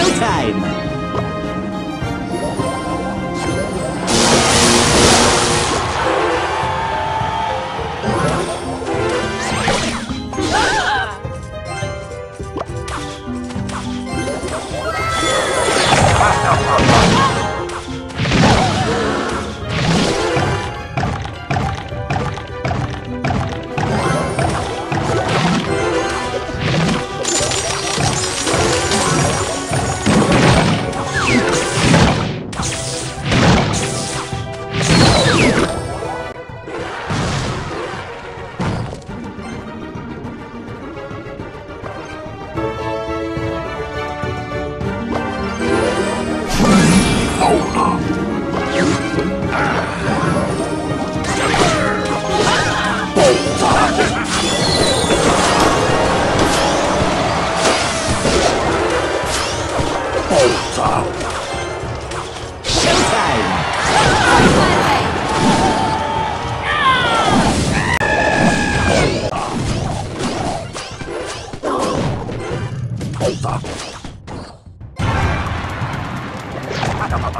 showtime! Come on.